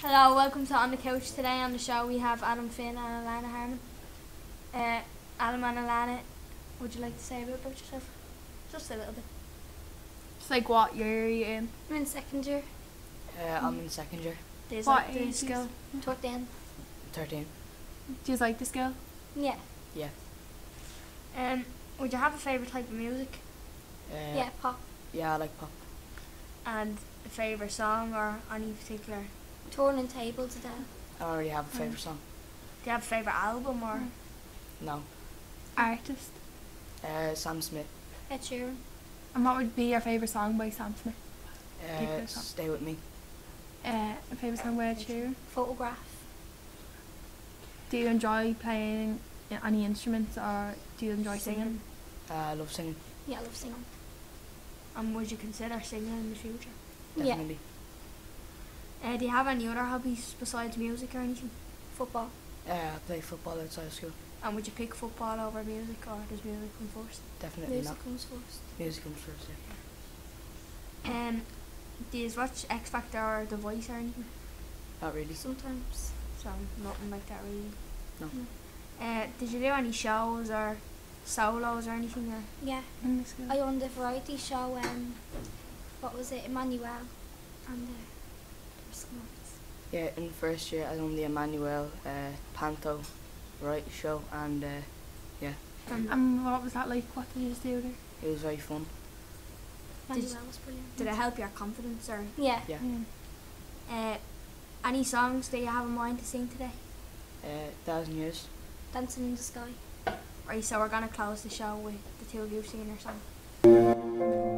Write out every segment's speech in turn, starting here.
Hello, welcome to On the Couch. Today on the show we have Adam Finn and Alanna Harmon. Uh, Adam and Alanna, would you like to say a bit about yourself? Just a little bit. It's like what year are you in? I'm in second year, Uh, I'm in second year, There's What like the age is- school. toward the end. 13. Do you like the school? Yeah, Yeah. Um, would you have a favourite type of music Uh, yeah, pop. Yeah, I like pop. and a favourite song or any particular? Turning tables today. I don't really have a favourite song. Do you have a favourite album or? Mm. No. Artist. Uh, Sam Smith. Ed Sheeran. And what would be your favourite song by Sam Smith? Uh, Pick a song. Stay with me. Uh, a favourite song by Ed Sheeran? Photograph. Do you enjoy playing uh, any instruments or do you enjoy singing? Uh, I love singing. Yeah, I love singing. And would you consider singing in the future? Definitely. Uh, do you have any other hobbies besides music or anything? Yeah, football. Uh, I play football outside of school. And would you pick football over music or does music come first? Definitely Music not. comes first. Music comes first. Yeah. Um, do you watch X Factor or The Voice or anything? Not really. Sometimes. So nothing like that really. No. Uh, did you do any shows or solos or anything? Or Yeah. In the school? I won the variety show, um, what was it, Emmanuel. And uh, there was some others. Yeah, in first year I done the Emmanuel uh, Panto right show and uh, and And what was that like? What did you do there? it was very fun. Did- Emmanuel was brilliant. did it help your confidence or Yeah. Yeah. uh, any songs that you have in mind to sing today? Uh, thousand years. Dancing in the sky. Right, so we're gonna close the show with the two of you singing your song.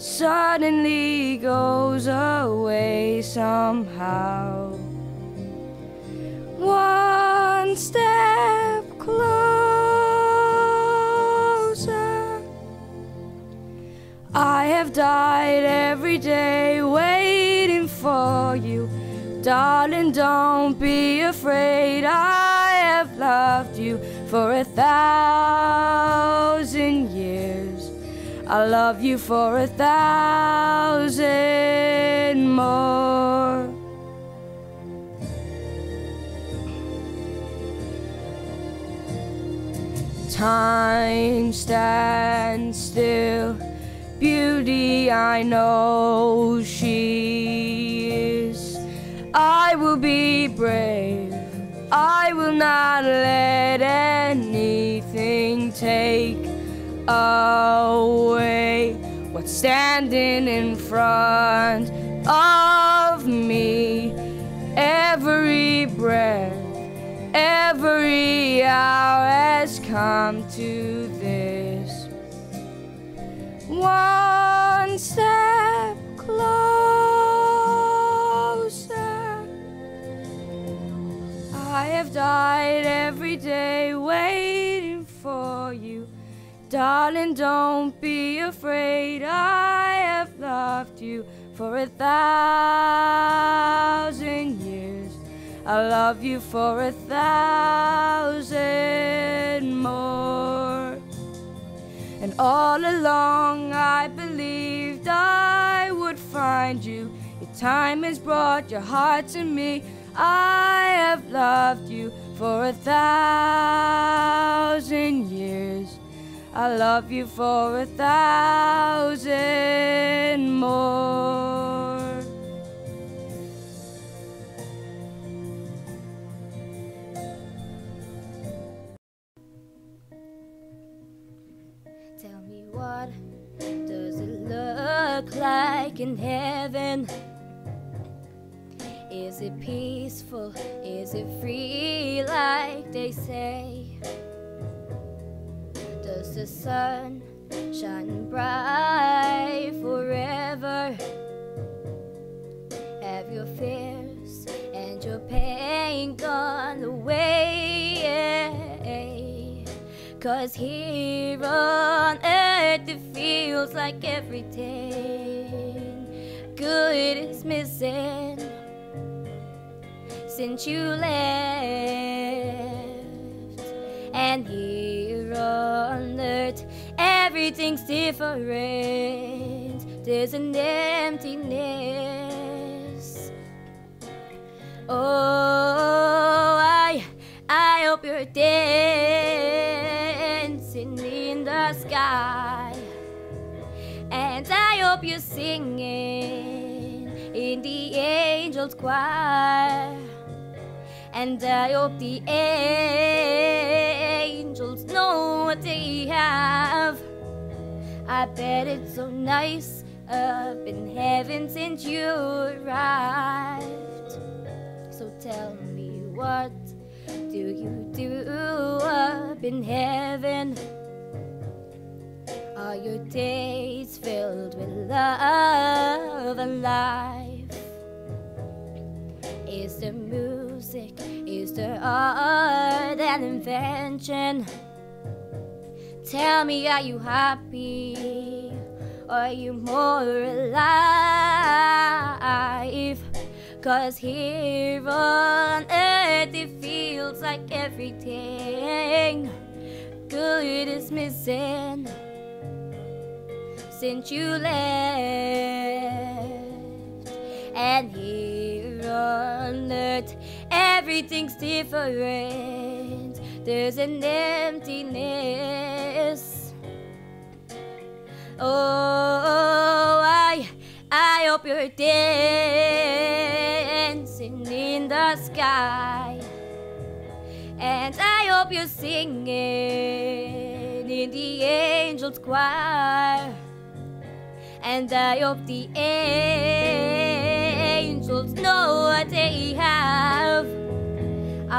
suddenly goes away somehow. One step closer. I have died every day waiting for you. Darling, don't be afraid. I have loved you for a thousand. I love you for a thousand more. Time stands still. Beauty, I know she is. I will be brave. I will not let anything take away what's standing in front of me. Every breath, every hour has come to this. One step closer. I have died every day waiting for you. Darling, don't be afraid. I have loved you for a thousand years. I love you for a thousand more. And all along I believed I would find you. Your time has brought your heart to me. I have loved you for a thousand years. I love you for a thousand more. Tell me what does it look like in heaven? Is it peaceful? Is it free like they say. The sun shine bright forever? Have your fears and your pain gone away? Cause here on earth it feels like everything good is missing since you left. And here everything's different. There's an emptiness. Oh, I, I hope you're dancing in the sky. And I hope you're singing in the angels' choir. And I hope the angels know what they have. I bet it's so nice up in heaven since you arrived. So tell me, what do you do up in heaven? Are your days filled with love and life? Is there music? Is there art and invention? Tell me, are you happy? Are you more alive? Cause here on earth it feels like everything good is missing since you left. And here on earth, everything's different. There's an emptiness. Oh, I, I hope you're dancing in the sky. And I hope you're singing in the angels' choir. And I hope the angels know what they have.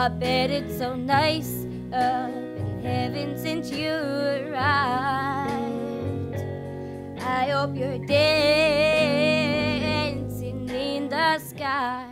I bet it's so nice up in heaven since you arrived. I hope you're dancing in the sky.